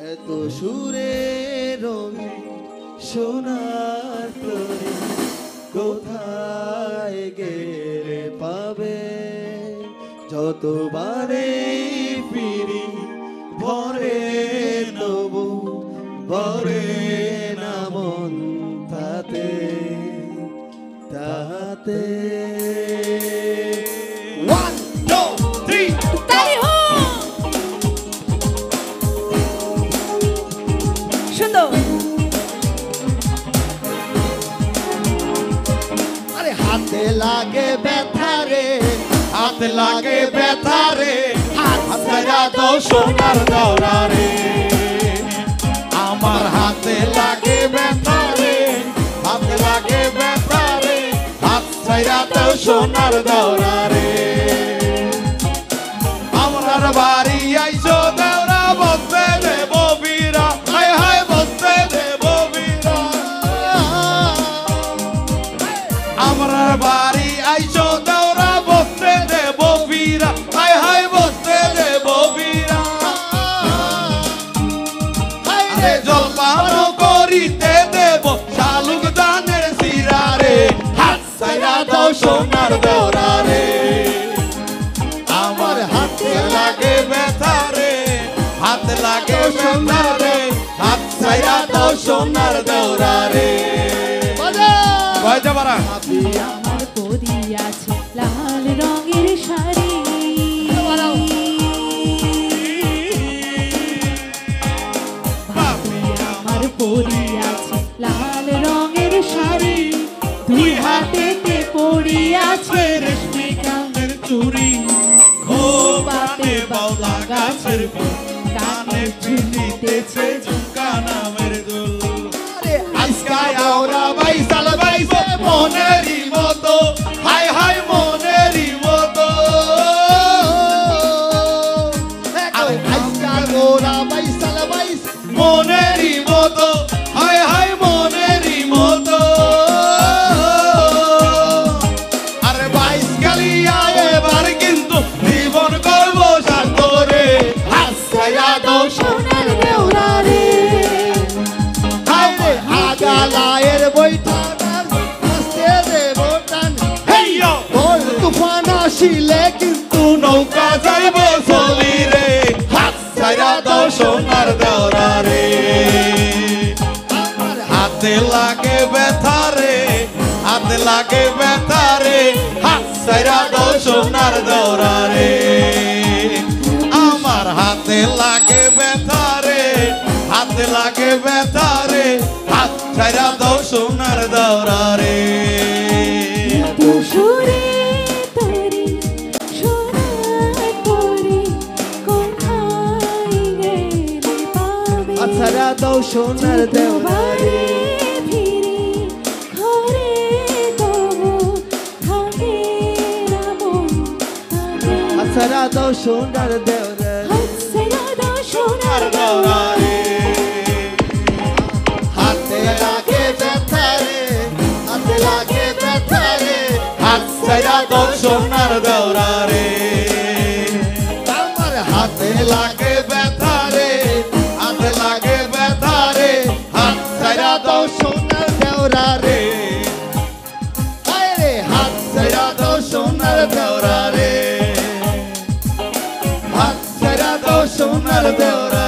এত সুরে রঙে সোনার তরি কোথায় গেলে পাবে? যতবারে ফিরি ভরে নবু ভরে না মন তাতে তাতে লাগে বেথারে হাত লাগে বেথারে হাত সারা তো সোনার দৌড়া রে। আমার হাতে লাগে বেথারে হাত লাগে বেথারে হাত সারা তো সোনার দৌড়া রে। জলপান করিতে দেব শালুক দানের সিরা রে হাত সাইরা দাও সোনার দেওরা রে আমার হাতে লাগে ব্যথা রে হাত লাগে ব্যথা রে হাত ছাইরা দাও সোনার দেওরা রে বাজা বারা পানে বাউলা গাছের ফুল। কানে ঝুলিতেছে ঝুমকা নামের দুল। আজকায় ওরা বাইসাল বাইসে মনেরই মতো। হাই হাই, মনেরই মতো। আজকাল ওরা বাইসাল বাইস মনেরই মতো। আসিলে কিন্তু নৌকা যাইব চলি হাত ছাইরা দাও সোনার দেওরা হাতে লাগে ব্যথা রে, হাতে লাগে ব্যথা রে। হাত ছাইরা দাও সোনার দেওরা রে। আমার হাতে লাগে ব্যথা রে, হাতে লাগে ব্যথা রে। হাত ছাইরা দাও সোনার সোনার ফিরে ঘরে তবু থাকে না মন থাকে ছাড়া দাও সোনার হাত সোনার দেওরা হাতে লাগে ব্যথা হাতে লাগে ব্যথা হাত ছাইরা দাও সোনার সোনার দেওরা